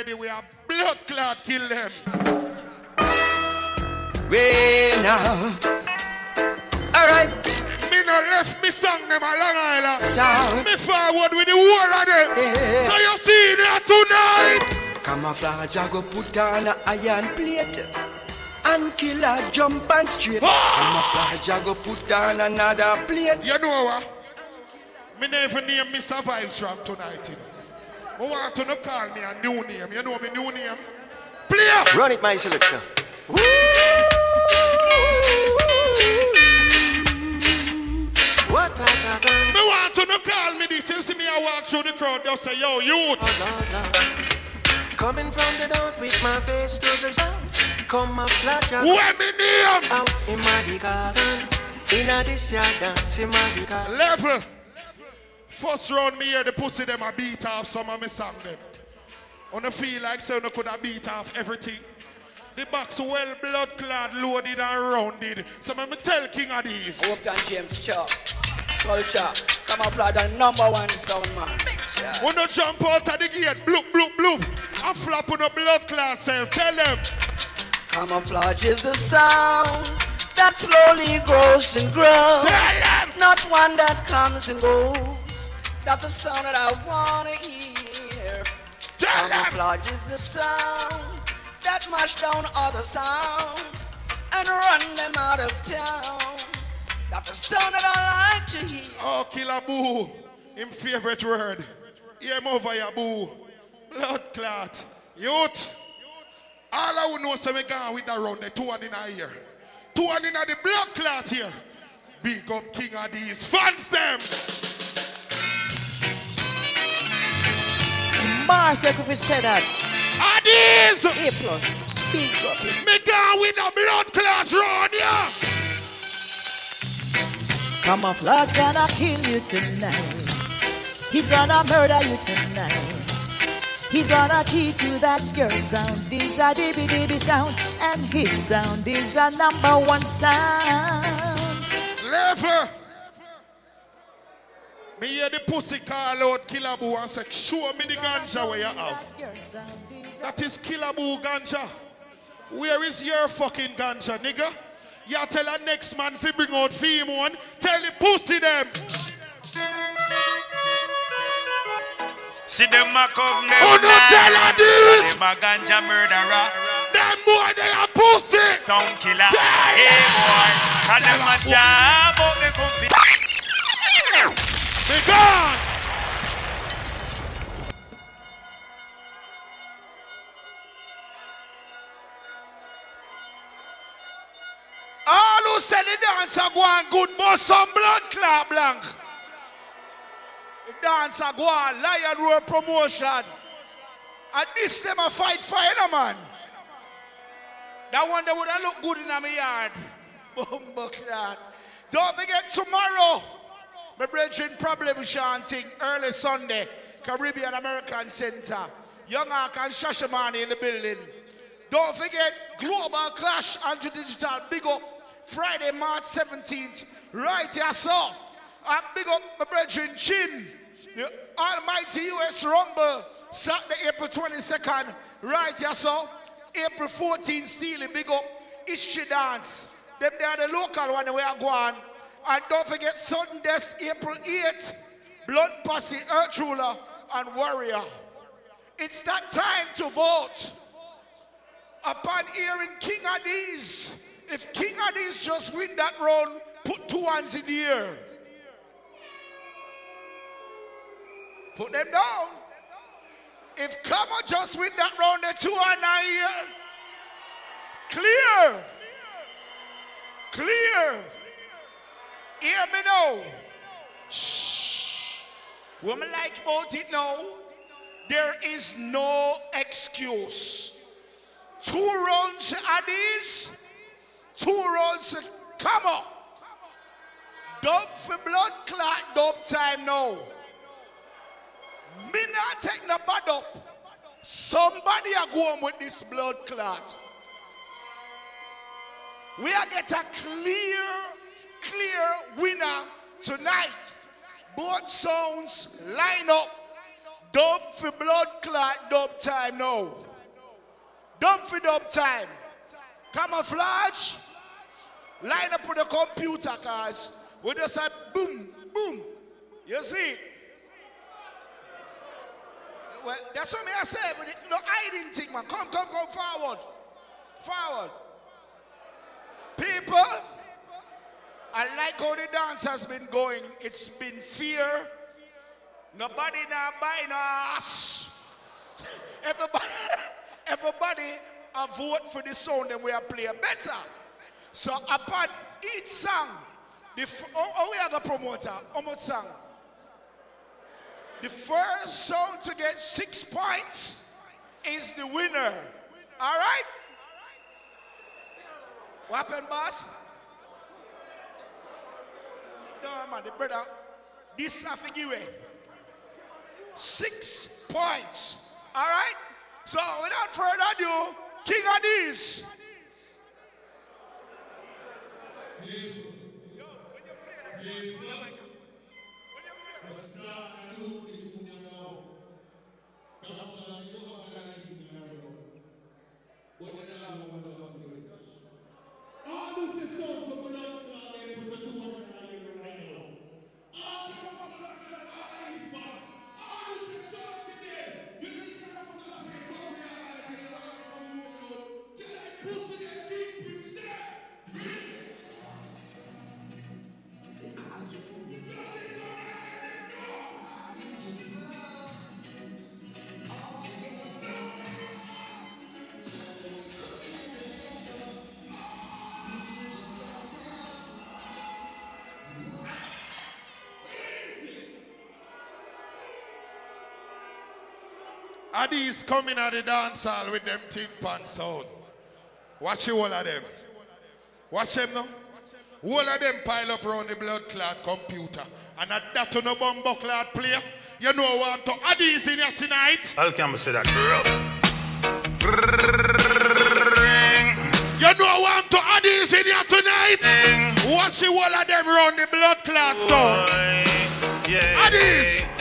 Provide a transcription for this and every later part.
already. We are blood clot kill them. Way now. Alright, Me no left me song them a Long Island. sound. Me forward with the whole of them. Yeah. So you see there tonight. Camouflage, I go put on a iron plate. And killer jump and straight. Ah! Camouflage, I go put on another plate. You know what? Me never name Mr. Vibes from tonight. I want to call me a new name. You know me new name? Player. Run it, my selector. What a da Me want to no call me this. You see me I walk through the crowd. They say, yo, youth. Coming from the north with my face to the south. Come a flash out Where me name? out in my garden. In a this yard dance in my garden. Level. First round me hear the pussy them a beat off some of me song them. On the feel like so no could have beat off everything. The box well blood clad, loaded and rounded. So me tell King Addies. Open James Chop. Culture. Camouflage the number one sound man. Yeah. When you jump out of the gate, bloop, bloop, bloop. I flap on the blood clot self. Tell them. Camouflage is the sound that slowly grows and grows. Not one that comes and goes. That's the sound that I wanna hear. Tell them. Is the sound that mash down other sounds and run them out of town. That's the sound that I like to hear. Oh, killer boo. Him favorite word. Hear him over boo. Blood clot. Youth. All I would know say we gone with the round the two one in a year. Two one in a the blood clot here. Big up King Addies fans them. Mars Equipment said that. These? A plus. Big up. Me gone with the blood clot round here. Camouflage gonna kill you tonight. He's gonna murder you tonight. He's gonna teach you that your sound is a dibby dibby sound, and his sound is a number one sound. Level. Me hear the pussy call out Killer Boo and say, show me the ganja where you have. Your sound is a- That is Killer Boo ganja. Where is your fucking ganja, nigga? You tell a next man fi bring out fee one. Tell the pussy them. See them a come them Oh, no tell her this. Them a ganja murderer, Them boy they a pussy. sound killer. Tell Hey boy, and them a jab out the company. Be. All who say the dancer go on good, but some blood clot blank. The dancer go on, Lion Road promotion. And this them a fight fire, man. That one that would have looked good in my yard. Bumbo clot. Don't forget tomorrow. My brethren problem chanting early Sunday. Caribbean American Center. Young Ark and Shashamani in the building. Don't forget Global Clash and Digital. Big up Friday, March 17th. Right here, so. And big up my brethren Chin. The Almighty US Rumble. Saturday, April 22nd. Right here, so. April 14th, Steely. Big up History Dance. Them they are the local one we are going. And don't forget Sundays, April 8th. Blood Posse, Earth Ruler, and Warrior. It's that time to vote. Upon hearing King Addies, if King Addies just win that round, put two hands in the air. Put them down. If Kama just win that round, the two are not here. Clear. Clear. Hear me now. Shh. Woman like it now. There is no excuse. Two rounds are these. Two rounds. Come on. Dub for blood clot, dub time now. Me not take no bad up. Somebody are going with this blood clot. We are get a clear, clear winner tonight. Both sounds line up. Dub for blood clot, dub time now. Dub for dub time. Camouflage. Line up with the computer cars. We just say boom, boom. You see? Well, that's what me I say, but no hiding thing, man. Come, come, come forward. Forward. People, I like how the dance has been going. It's been fear. Nobody now buy no ass. Everybody, everybody a vote for the song and we are playing better. So upon each song, the oh, oh we are the promoter. How much song? The first song to get six points is the winner. All right? What happened, boss? Brother. This I forgive. Six points. All right? So without further ado, King Addies. Addies coming at the dance hall with them tin pants sound. Watch the whole of them. Watch them now. All of them pile up around the blood clot computer. And at that to no bumbo clot player. You know what to Addies in here tonight. I'll come and say that rough. You know what to Addies in here tonight. Watch the whole of them around the blood clot sound. Yeah. Addies.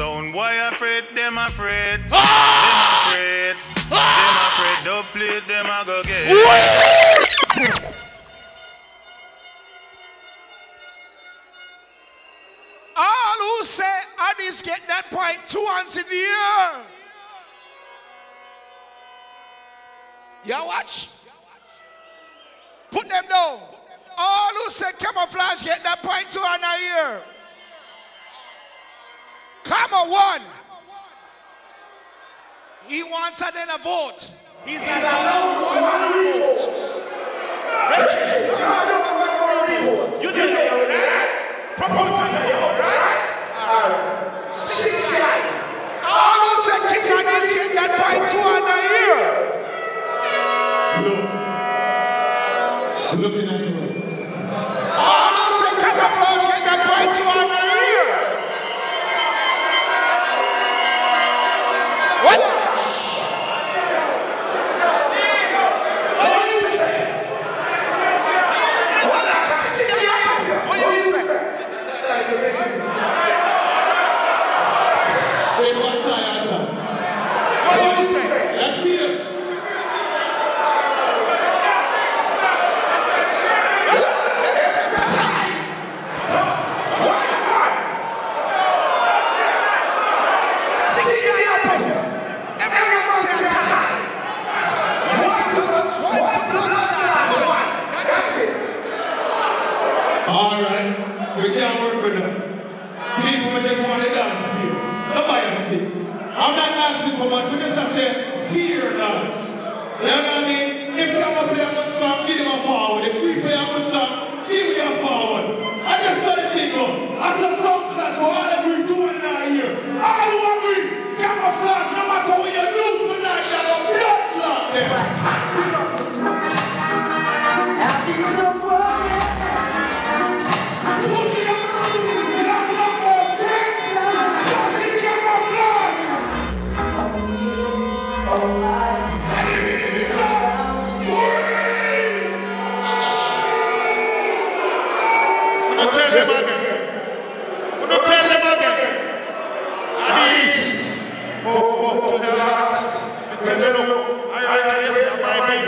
Sound boy afraid, them afraid. Ah! Them afraid. Ah! Them afraid. Don't play them I go get. All who say Addies get that point, two hands in the air. Yeah, watch. Put them down. All who say camouflage get that point, two hands in the air. Come on, one. He wants another vote. He's allowed one vote. Rachel, you did it, right? Promoter, right? Six All who say King Addies get that point two and a year.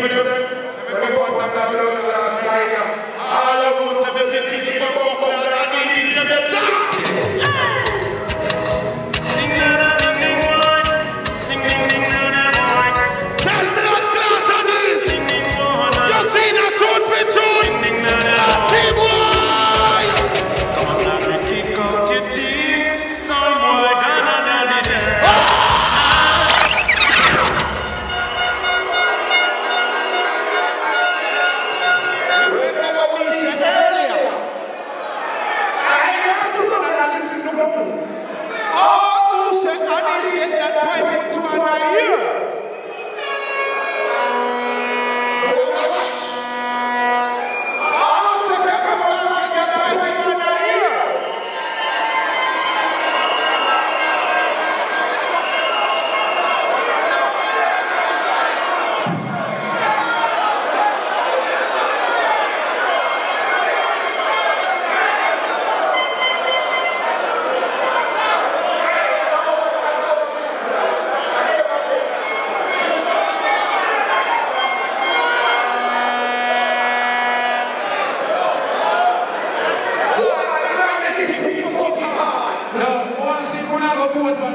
Kipper.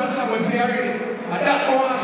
Go do it by the song we play already. And that I want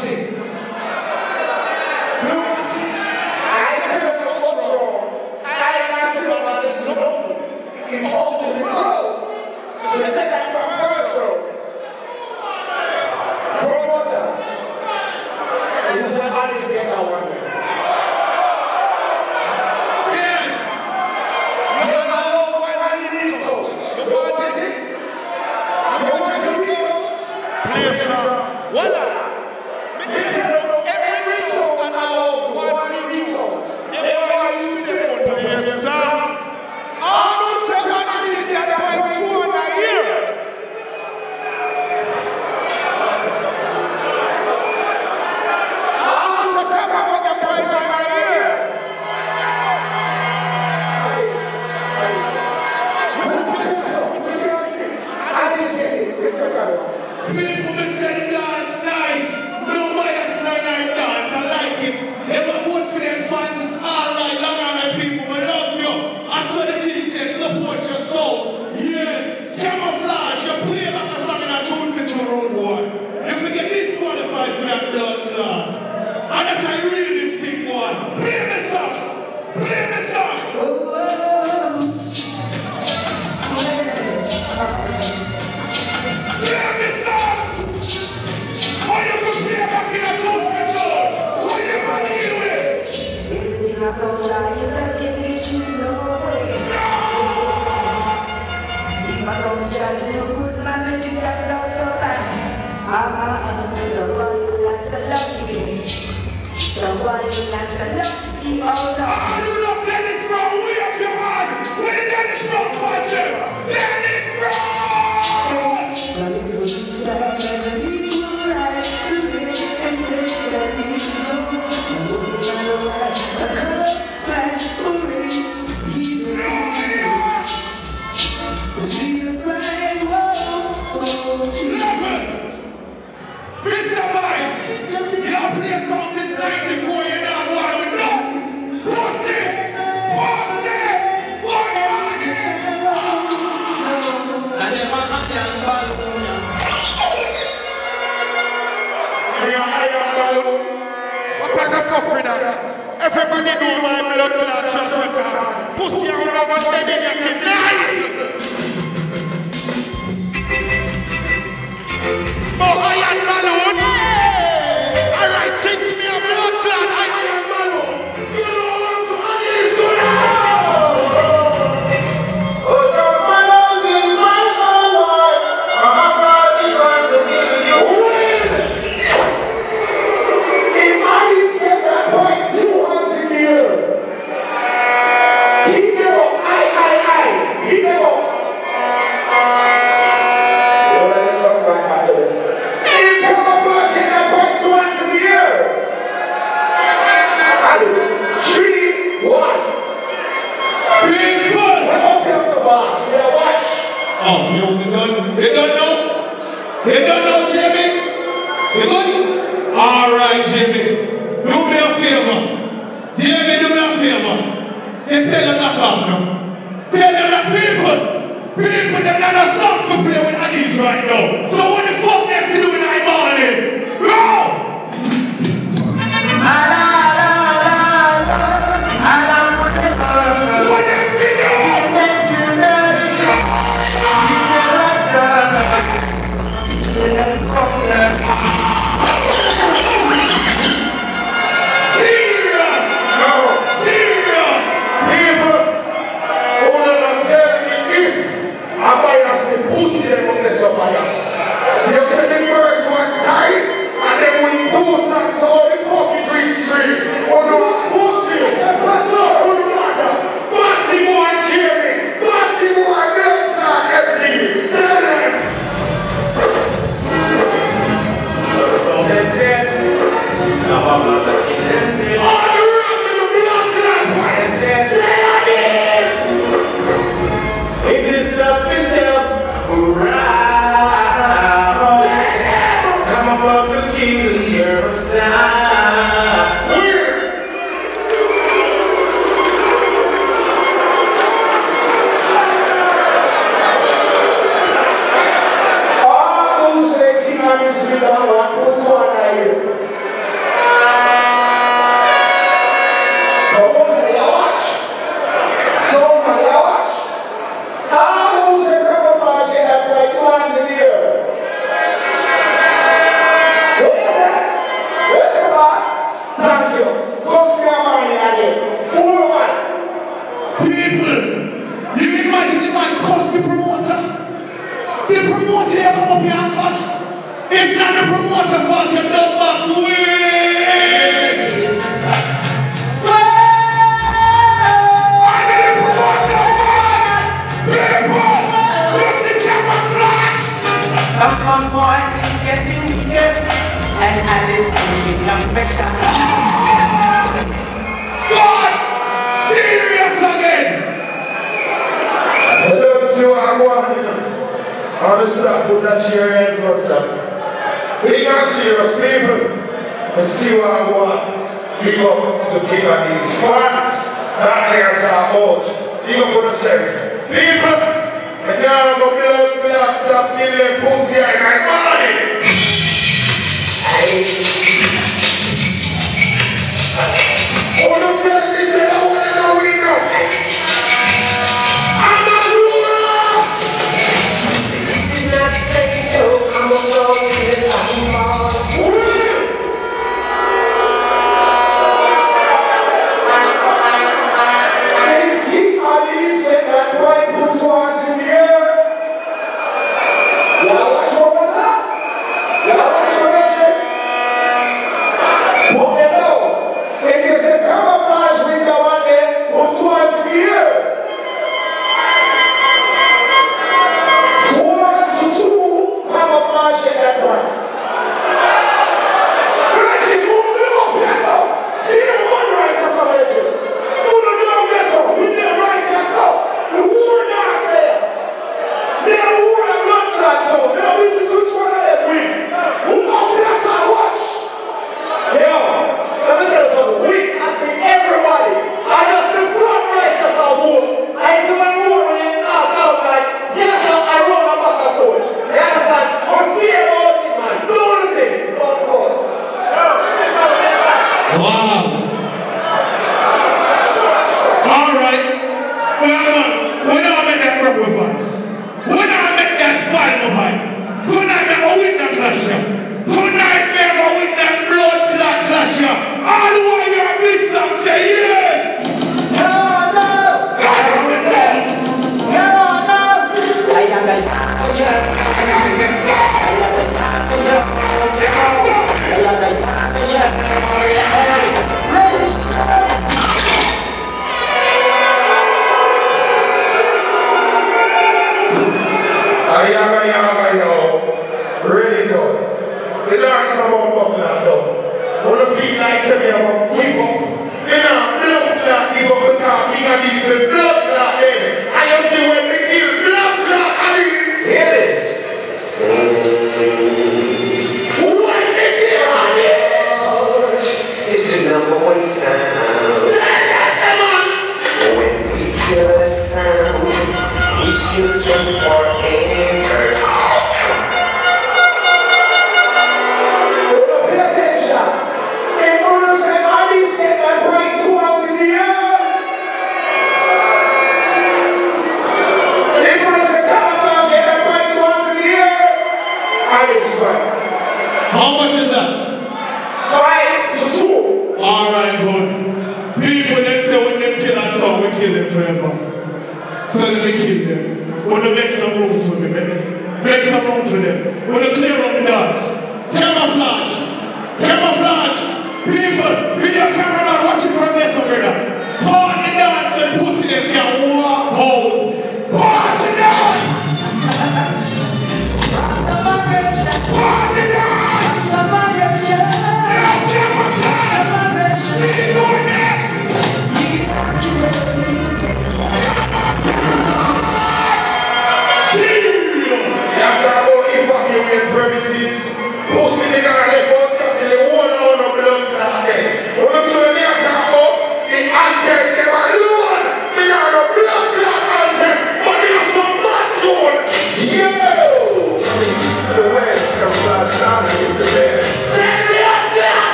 they know my blood clot track record. Pussy, I don't know in here tonight. Or stop put that chair in front of We got serious people. Let's see what I want. We go to kick on these farts. That niggas are out. We go put self. People, and now I'm going to be able to stop killing pussy in my body. Who don't tell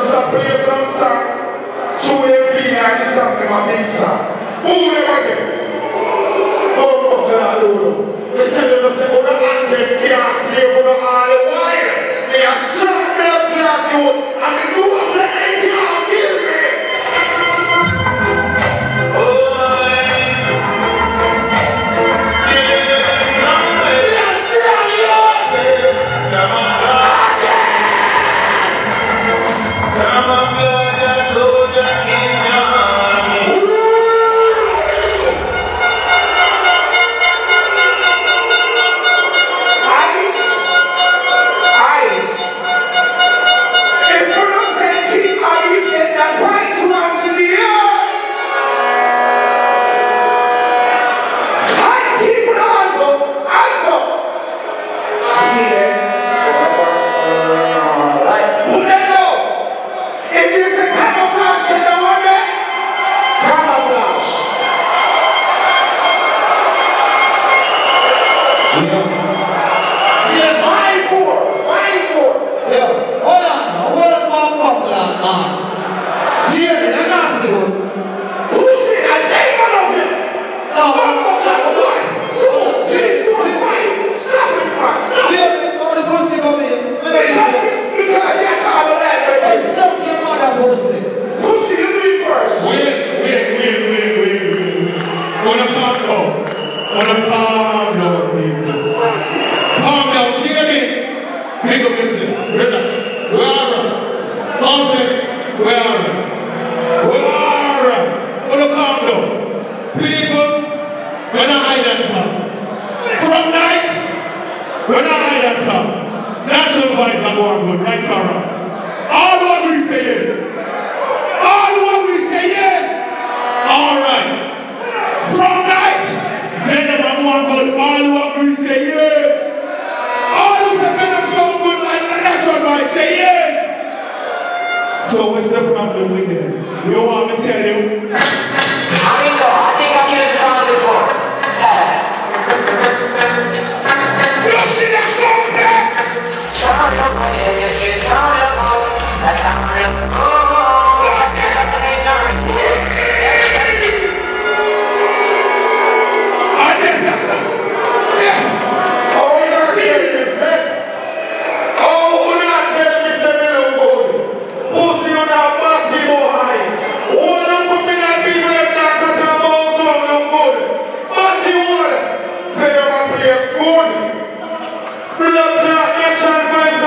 Just a play some song. So we feel like this song never big song. Who never get? Oh, my God, oh, no. They tell you to say, oh, the anthem can't stay for the all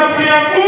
action